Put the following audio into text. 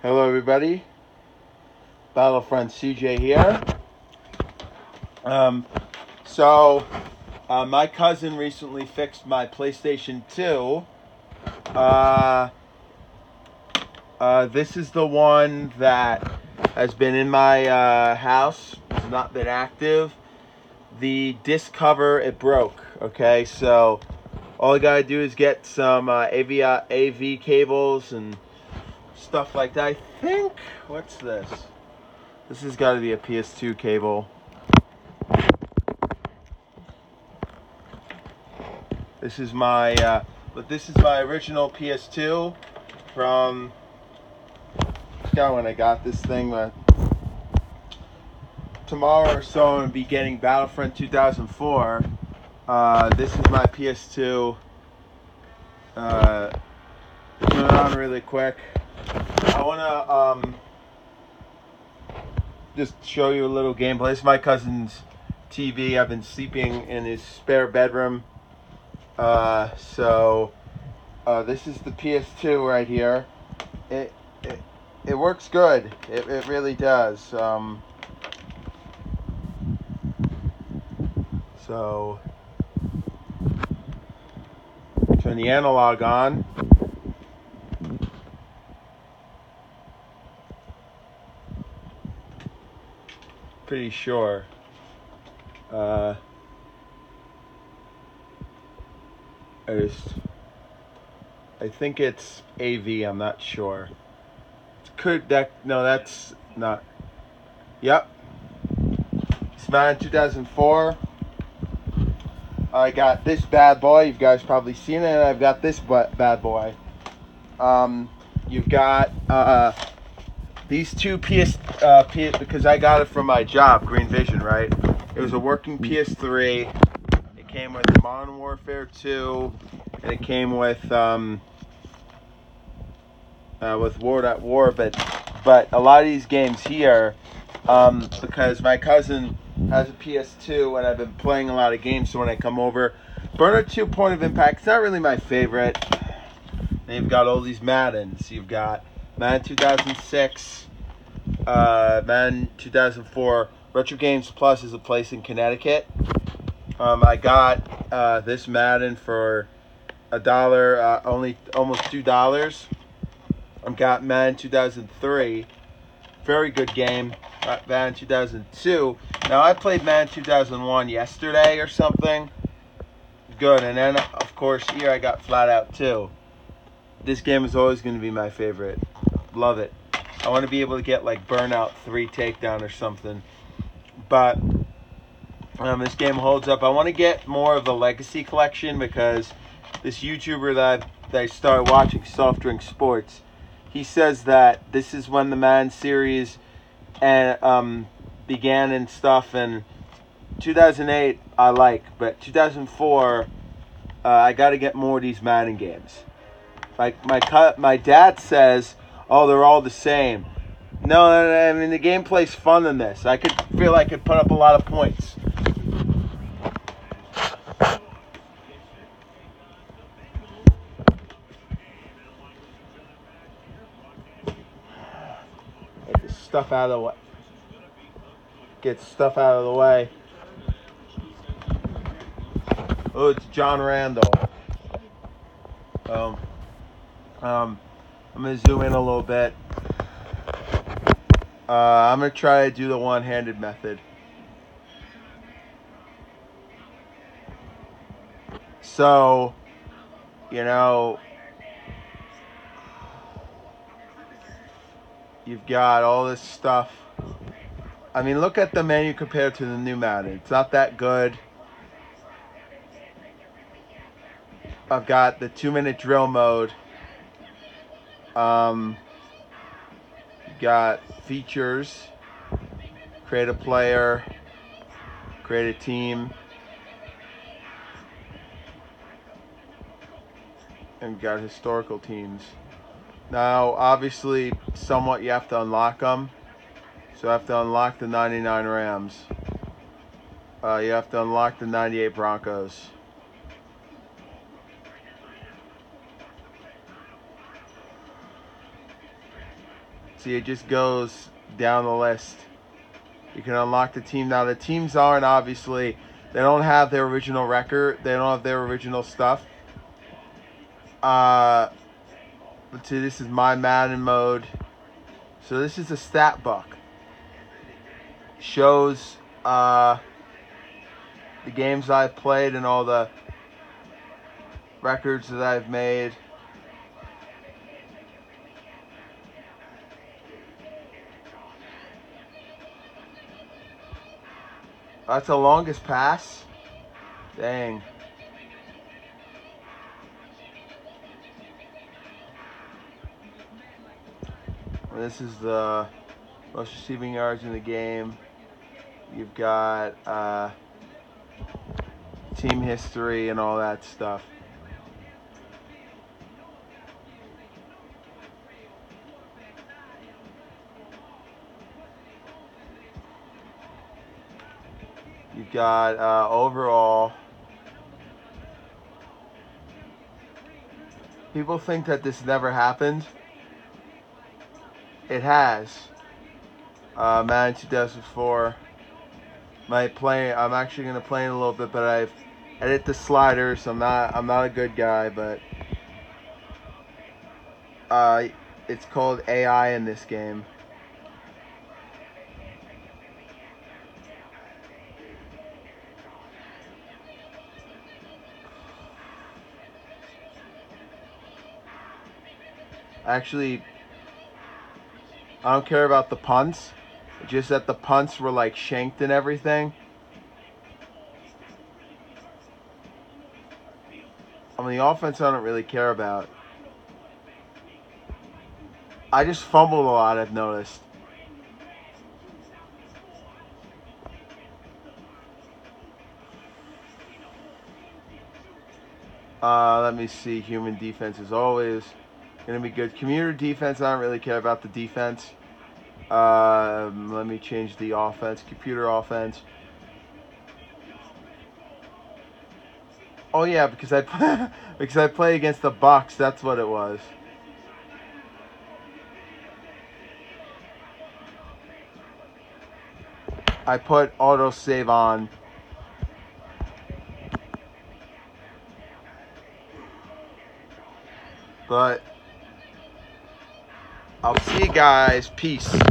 Hello, everybody. Battlefront CJ here. Um, so, uh, my cousin recently fixed my PlayStation 2. Uh, uh, this is the one that has been in my uh, house, has not been active. The disc cover, it broke. Okay, so all I gotta do is get some uh, AV, AV cables and stuff like that. I think, what's this? This has got to be a PS2 cable. This is my, uh, but this is my original PS2 from, forgot when I got this thing, but tomorrow or so I'm to be getting Battlefront 2004. Uh, this is my PS2. Uh, turn it on really quick. I want to um, just show you a little gameplay. This is my cousin's TV. I've been sleeping in his spare bedroom. Uh, so uh, this is the PS2 right here. It it, it works good. It, it really does. Um, so turn the analog on. Pretty sure. Uh, I just, I think it's AV. I'm not sure. Could that? No, that's not. Yep. It's mine 2004. I got this bad boy. You guys probably seen it. I've got this bad boy. Um, you've got uh these two PS, uh, PS because I got it from my job, Green Vision, right? It was a working PS3. It came with Modern Warfare 2, and it came with um, uh, with World at War. But but a lot of these games here, um, because my cousin has a PS2, and I've been playing a lot of games. So when I come over, Burnout 2 Point of Impact. It's not really my favorite. And you've got all these Maddens. You've got Madden 2006, uh, Madden 2004. Retro Games Plus is a place in Connecticut. Um, I got uh, this Madden for a dollar, uh, only almost two dollars. I got Madden 2003, very good game. Uh, Madden 2002. Now I played Madden 2001 yesterday or something. Good, and then of course here I got FlatOut 2. This game is always going to be my favorite. Love it. I want to be able to get like Burnout 3 takedown or something. But um, this game holds up. I want to get more of the Legacy collection because this YouTuber that, i that I started watching, Soft Drink Sports, he says that this is when the Man series and um, began and stuff. And 2008 I like, but 2004 uh, I got to get more of these Madden games. Like my my dad says oh, they're all the same. No, I mean the gameplay's fun in this. I could feel I could put up a lot of points. Get this stuff out of the way. Get stuff out of the way. Oh, it's John Randall. Um, um, I'm to zoom in a little bit. Uh, I'm to try to do the one-handed method. So, you know, you've got all this stuff. I mean, look at the menu compared to the new Madden. It's not that good. I've got the two-minute drill mode. Um, got features, create a player, create a team, and got historical teams. Now, obviously, somewhat you have to unlock them. So I have to unlock the 99 Rams. Uh, you have to unlock the 98 Broncos. See, it just goes down the list. You can unlock the team now. The teams aren't obviously they don't have their original record. They don't have their original stuff. Uh, let's see. This is my Madden mode. So this is a stat book. Shows uh, the games I've played and all the records that I've made. That's the longest pass. Dang. This is the most receiving yards in the game. You've got uh, team history and all that stuff. You've got uh, overall. People think that this never happened. It has. Uh, Madden 2004. My play. I'm actually gonna play in a little bit, but I've edit the sliders. I'm not. I'm not a good guy, but uh, it's called AI in this game. Actually, I don't care about the punts. Just that the punts were like shanked and everything. On the offense, I don't really care about. I just fumbled a lot, I've noticed. Uh, let me see. Human defense is always to be good. Commuter defense, I don't really care about the defense. Um, let me change the offense. Computer offense. Oh yeah, because I play, because I play against the Bucks. That's what it was. I put auto save on. But I'll see you guys. Peace.